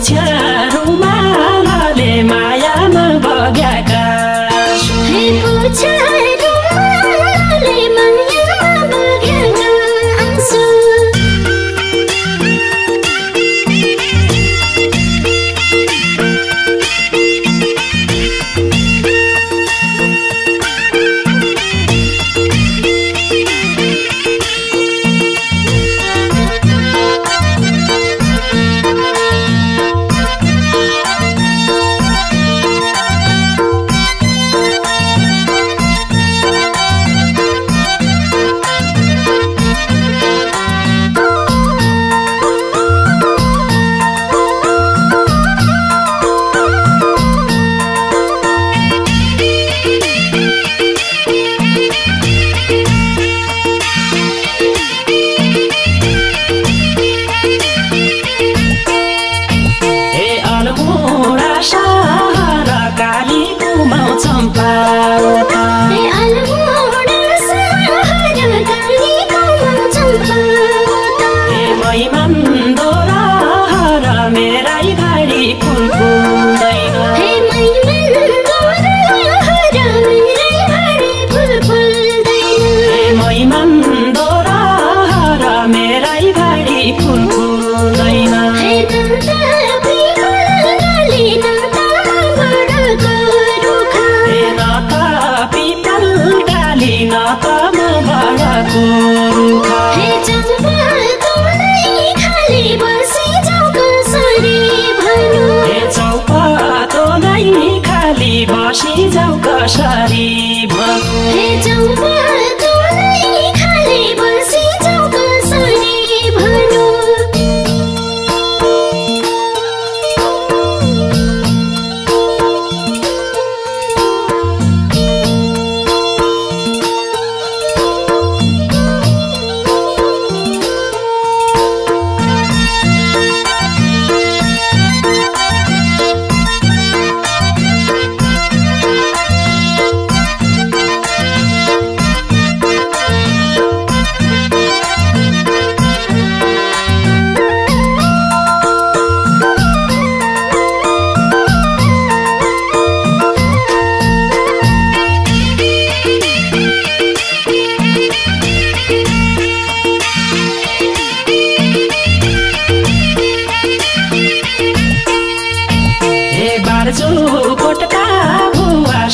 钱 जाऊ कसारी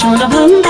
守着门。